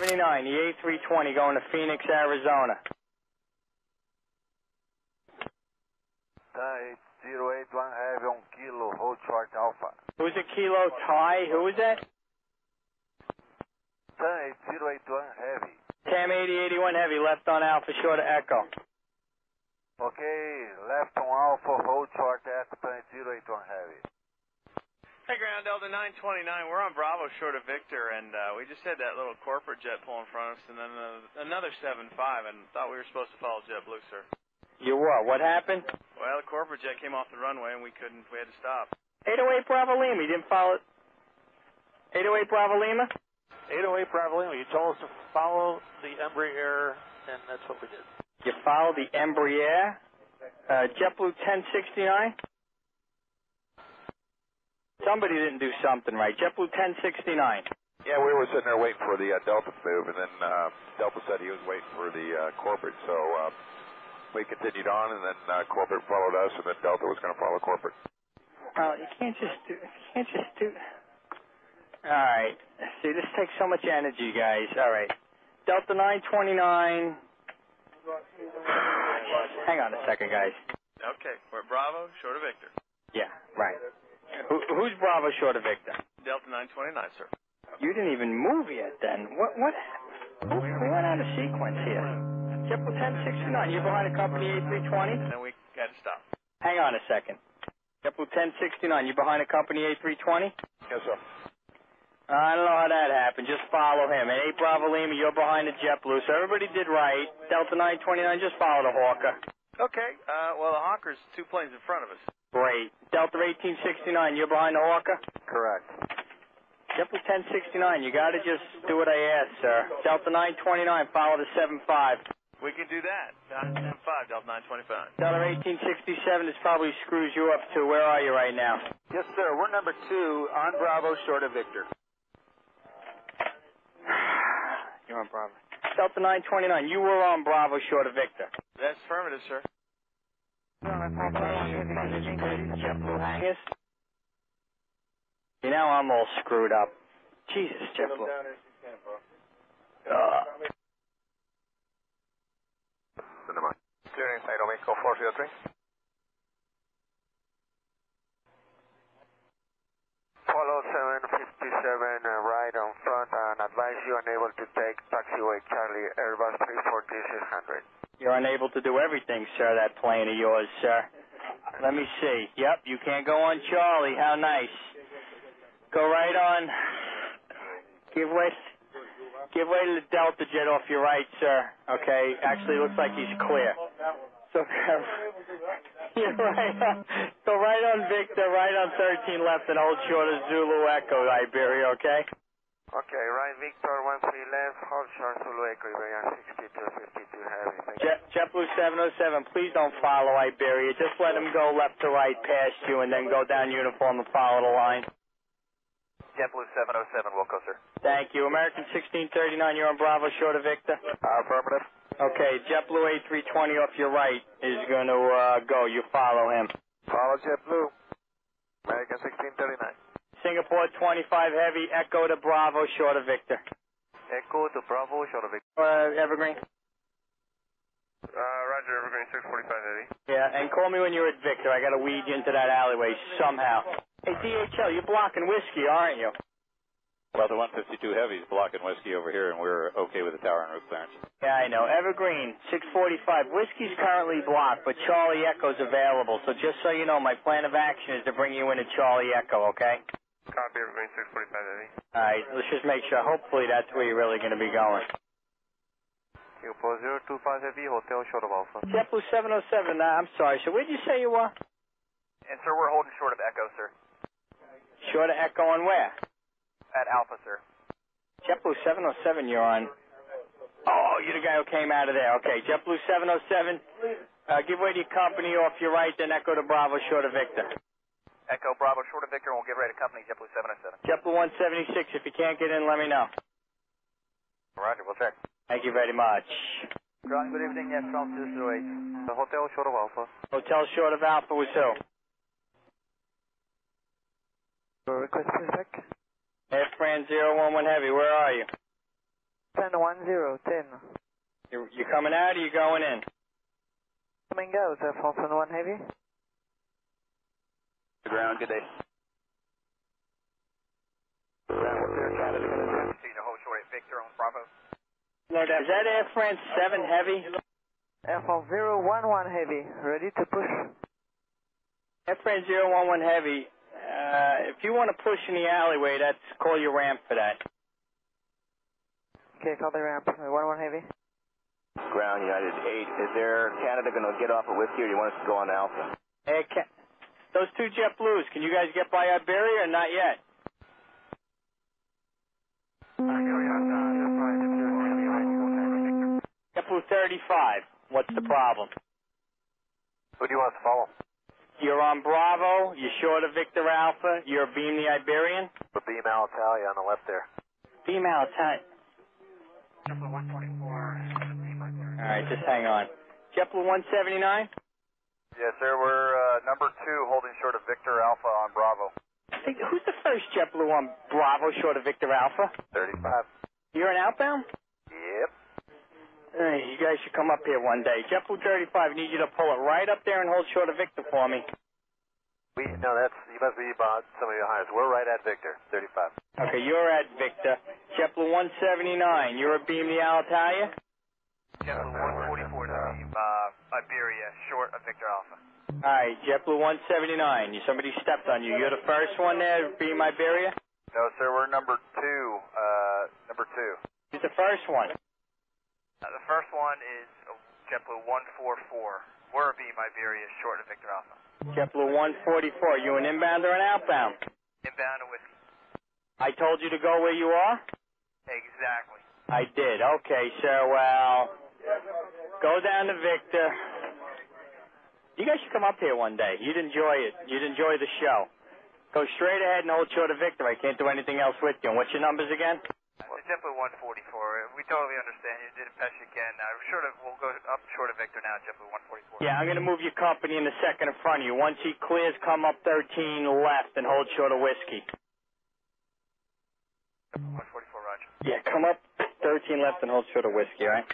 79, the A320 going to Phoenix, Arizona. Tam 808, one heavy on kilo, hold short alpha. Who's a kilo Thai? Who is that? 808, one heavy. Tam 8081 heavy, left on Alpha, short of Echo. Okay, left on alpha, hold short Tam 808, heavy. Hey, Ground Delta 929, we're on Bravo short of Victor, and uh, we just had that little corporate jet pull in front of us, and then uh, another 7-5, and thought we were supposed to follow JetBlue, sir. You what? What happened? Well, the corporate jet came off the runway, and we couldn't, we had to stop. 808 Bravo Lima, you didn't follow 808 Bravo Lima? 808 Bravo Lima, you told us to follow the Embraer, and that's what we did. You followed the Embraer? Uh, JetBlue 1069? Somebody didn't do something right. JetBlue 1069. Yeah, we were sitting there waiting for the uh, Delta to move, and then uh, Delta said he was waiting for the uh, corporate, so uh, we continued on, and then uh, corporate followed us, and then Delta was going to follow corporate. Oh, you can't just do. You can't just do. All right. See, this takes so much energy, guys. All right. Delta 929. Hang on a second, guys. Okay, we're Bravo short of Victor. Yeah, right. Who, who's Bravo short of Victor? Delta 929, sir. You didn't even move yet, then. What? What? Who, who went out of sequence here? JetBlue 1069. You're behind a company A320. And then we gotta stop. Hang on a second. JetBlue 1069. You behind a company A320? Yes, sir. I don't know how that happened. Just follow him. And 8 Bravo Lima, you're behind the JetBlue, so everybody did right. Delta 929, just follow the Hawker. Okay, uh, well, the Hawker's two planes in front of us. Great. Delta 1869, you're behind the Hawker? Correct. Delta 1069, you gotta just do what I asked, sir. Delta 929, follow the 75. We can do that. 975, Delta 925. Delta 1867, this probably screws you up too. Where are you right now? Yes, sir. We're number two on Bravo, short of Victor. You're on Bravo. Delta 929, you were on Bravo short of Victor. That's affirmative, sir. Yes. You know I'm all screwed up. Jesus, JetBlue. Uh, Clearing side Omega 403. Follow 757 uh, right on front and advise you unable to take taxiway Charlie Airbus 340 600. you're unable to do everything, sir, that plane of yours, sir. Let me see. Yep, you can't go on Charlie. How nice. Go right on. Give way. Give way to the Delta jet off your right, sir. Okay. Actually, looks like he's clear. So you're right. Go right on Victor, right on 13 left, and hold short of Zulu Echo, Iberia. Okay. Okay, right Victor 13 left, hold short Zulu Echo, Iberia 62 52 heavy. Jet, JetBlue 707, please don't follow Iberia. Just let him go left to right past you, and then go down uniform and follow the line. JetBlue 707, Wilco, sir. Thank you. American 1639, you're on Bravo, short of Victor. affirmative. Okay, JetBlue A320 off your right is going to uh, go. You follow him. Follow JetBlue. American 1639. Singapore 25 Heavy, Echo to Bravo, short of Victor. Echo to Bravo, short of Victor. Uh, Evergreen? Uh, Roger, Evergreen 645 heavy. Yeah, and call me when you're at Victor. I got to weed you into that alleyway somehow. Hey, DHL, you're blocking whiskey, aren't you? Well, the 152 Heavy is blocking whiskey over here, and we're okay with the tower and roof clearance. Yeah, I know. Evergreen, 645. Whiskey's currently blocked, but Charlie Echo's available. So just so you know, my plan of action is to bring you in into Charlie Echo, okay? Copy, Evergreen 645 heavy. All right, let's just make sure. Hopefully that's where you're really going to be going. Q4 025 heavy, hotel short of Alpha. JetBlue 707, uh, I'm sorry. So where'd you say you were? And sir, we're holding short of Echo, sir. Short of Echo on where? At Alpha, sir. JetBlue 707 you're on. Oh, you're the guy who came out of there. Okay, JetBlue 707. Uh, give way to your company off your right, then Echo to Bravo, short of Victor. Echo Bravo, short of Victor, and we'll get ready to company JetBlue 707. JetBlue 176, if you can't get in, let me know. Roger, we'll check. Thank you very much. Ground, good evening, yes, from 208. The hotel short of Alpha. Hotel short of Alpha was who? Request check. Air France 011 Heavy, where are you? 10 1 0, 10. You you coming out or you going in? Coming out, uh, Falcon 1 Heavy. Ground, good day. Ground, what's Air Canada going to do? See the whole short Victor on Bravo. Is that Air France 7 Heavy? Air France 011 Heavy, ready to push. Air France 011 Heavy. Uh, if you want to push in the alleyway, that's call your ramp for that. Okay, call the ramp. 11 Heavy. Ground, United 8. Is Air Canada going to get off at Whiskey or do you want us to go on Alpha? Air Ca- those two JetBlues, can you guys get by Iberia or not yet? JetBlue 35. What's the problem? Who do you want us to follow? You're on Bravo. You're short of Victor Alpha. You're Beam the Iberian. The Beam Alitalia on the left there. Beam out. Time. JetBlue 144. All right, just hang on. JetBlue 179. Yes, sir. We're uh, number two, holding short of Victor Alpha on Bravo. Hey, who's the first JetBlue on Bravo short of Victor Alpha? 35. You're an outbound? Yep. Hey, you guys should come up here one day. JetBlue 35, I need you to pull it right up there and hold short of Victor for me. We no, that's you must be about somebody behind us. We're right at Victor, 35. Okay, you're at Victor. JetBlue 179, you're a Beam the Alitalia? JetBlue 144 to uh, Iberia, short of Victor Alpha. All right, JetBlue 179, you, somebody stepped on you. You're the first one there, be my Iberia? No, sir. We're number two. Uh, number two. Who's the first one? Uh, the first one is JetBlue 144. We're a beam Iberia, short of Victor Alpha. JetBlue 144, you an inbound or an outbound? Inbound to Whiskey. I told you to go where you are? Exactly. I did. Okay, so, well, go down to Victor. You guys should come up here one day. You'd enjoy it. You'd enjoy the show. Go straight ahead and hold short of Victor. I can't do anything else with you. And what's your numbers again? It's JetBlue 144. We totally understand. You did a patch again. I'm sure that we'll go up short of Victor now, JetBlue 144. Yeah, I'm going to move your company in the second in front of you. Once he clears, come up 13 left and hold short of whiskey. 144, Roger. Yeah, come up 13 left and hold short of whiskey, all right?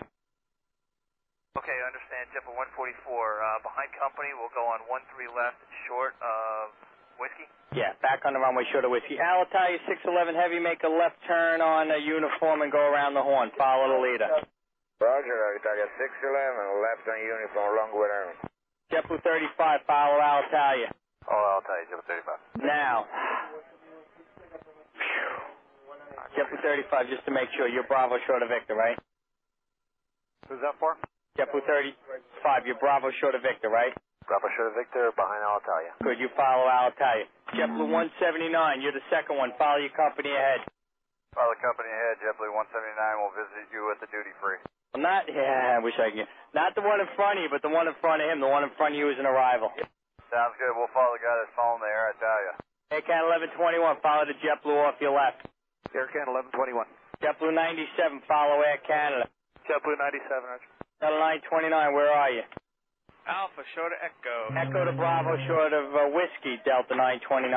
Okay, I understand. JetBlue 144. Uh, behind company, we'll go on 13 left, short of Whiskey. Yeah, back on the runway short of whiskey. Alitalia 611 Heavy, make a left turn on a uniform and go around the horn. Follow the leader. Roger, Italia 611, left on uniform, long way down. JetBlue 35, follow Alitalia. Oh, I'll tell you, Jim 35. Now, JetBlue 35, just to make sure, you're Bravo short of Victor, right? Who's that for? JetBlue 35, you're Bravo short of Victor, right? Bravo Short of Victor, behind Alitalia. Good, you follow Alitalia. JetBlue 179, you're the second one. Follow your company ahead. Follow the company ahead, JetBlue 179 we'll visit you at the duty free. Well, not, yeah, I wish I could. Not the one in front of you, but the one in front of him. The one in front of you is an arrival. Sounds good. We'll follow the guy that's following the air Italia. Aircan 1121, follow the JetBlue off your left. Aircan 1121. JetBlue 97, follow Air Canada. JetBlue 97, Roger. Delta 929, where are you? Alpha, short of Echo. Echo to Bravo, short of uh, Whiskey, Delta 929.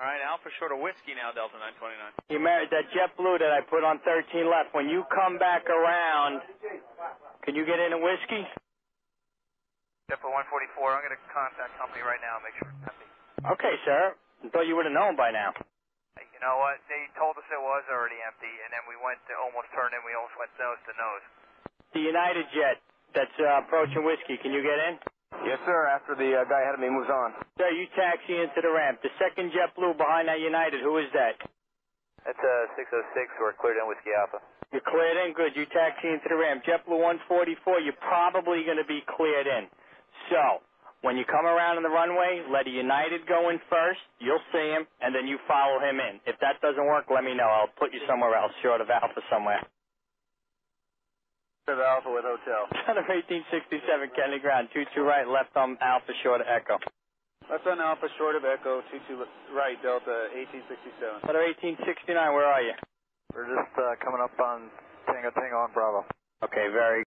All right, Alpha, short of Whiskey now, Delta 929. You married that JetBlue that I put on 13 left. When you come back around, can you get in a Whiskey? JetBlue 144. I'm going to contact company right now and make sure it's empty. Okay, sir. I thought you would have known by now. You know what? They told us it was already empty, and then we went to almost turned in. We almost went nose to nose. The United Jet that's uh, approaching Whiskey, can you get in? Yes, sir. After the uh, guy ahead of me moves on. Sir, you taxi into the ramp. The second JetBlue behind that United, who is that? That's uh, 606. We're cleared in Whiskey Alpha. You're cleared in? Good. You taxi into the ramp. JetBlue 144, you're probably going to be cleared in. So, when you come around on the runway, let a United go in first. You'll see him, and then you follow him in. If that doesn't work, let me know. I'll put you somewhere else, short of Alpha somewhere. To the Alpha with hotel. Son of 1867, Kennedy Ground. 22 right, left on Alpha, short of Echo. Left on Alpha, short of Echo, 22 right, Delta 1867. Son of 1869, where are you? We're just uh, coming up on Tango Tango on Bravo. Okay, very